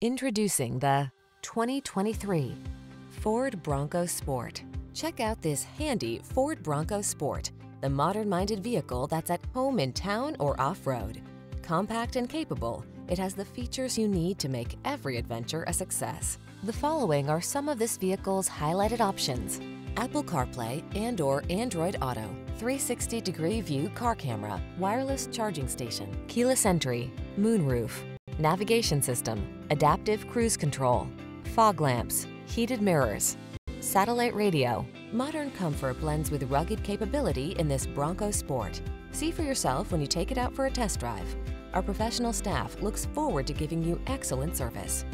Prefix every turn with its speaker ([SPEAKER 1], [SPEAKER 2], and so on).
[SPEAKER 1] Introducing the 2023 Ford Bronco Sport. Check out this handy Ford Bronco Sport, the modern-minded vehicle that's at home in town or off-road. Compact and capable, it has the features you need to make every adventure a success. The following are some of this vehicle's highlighted options. Apple CarPlay and or Android Auto, 360-degree view car camera, wireless charging station, keyless entry, moonroof, navigation system, adaptive cruise control, fog lamps, heated mirrors, satellite radio. Modern comfort blends with rugged capability in this Bronco Sport. See for yourself when you take it out for a test drive. Our professional staff looks forward to giving you excellent service.